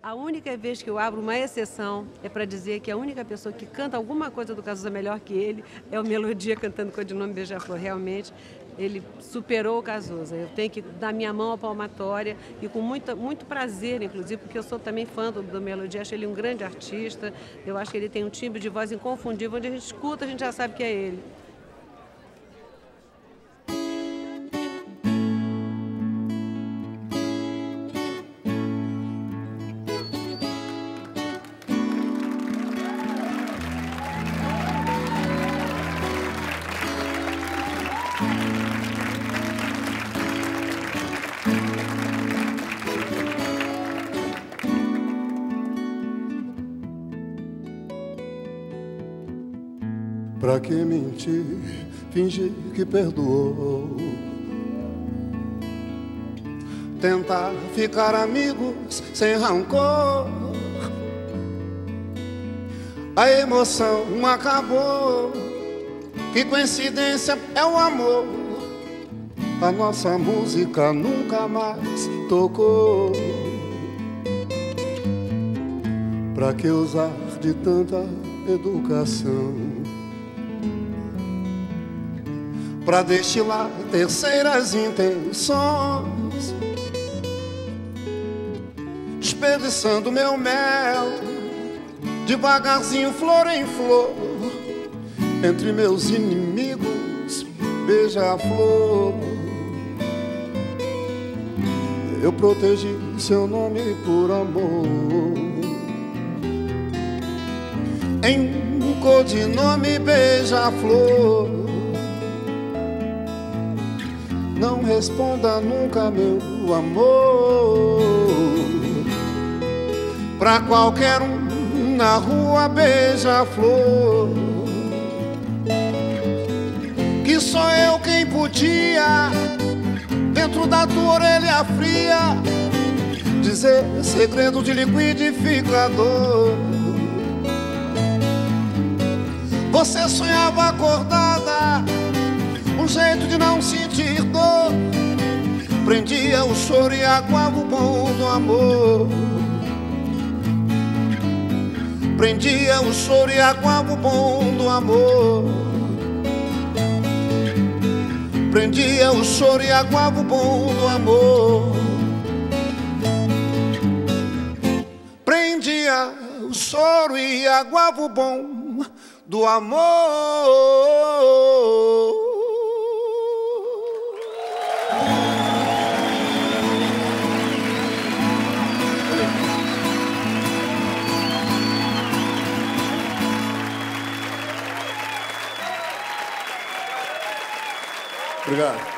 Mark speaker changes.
Speaker 1: A única vez que eu abro uma exceção é para dizer que a única pessoa que canta alguma coisa do Cazuza melhor que ele é o Melodia cantando com o nome Beija-Flor. Realmente, ele superou o Cazuza. Eu tenho que dar minha mão à palmatória e com muita, muito prazer, inclusive, porque eu sou também fã do, do Melodia, acho ele um grande artista. Eu acho que ele tem um timbre de voz inconfundível, onde a gente escuta, a gente já sabe que é ele.
Speaker 2: Pra que mentir, fingir que perdoou? Tentar ficar amigos sem rancor. A emoção acabou. Que coincidência é o amor. A nossa música nunca mais tocou. Pra que usar de tanta educação? Para destilar terceiras intenções, desperdiçando meu mel, devagarzinho, flor em flor, entre meus inimigos, beija-flor. Eu protegi seu nome por amor. Em codinome beija-flor não responda nunca, meu amor. Pra qualquer um na rua beija-flor. Que sou eu quem podia, dentro da tua orelha fria, dizer segredo de liquidificador. Você sonhava acordada um jeito de não sentir dor. Choro e aguava o bom do amor. Prendia o choro e aguava o bom do amor. Prendia o choro e aguava o bom do amor. Prendia o choro e aguava o bom do amor. Obrigado.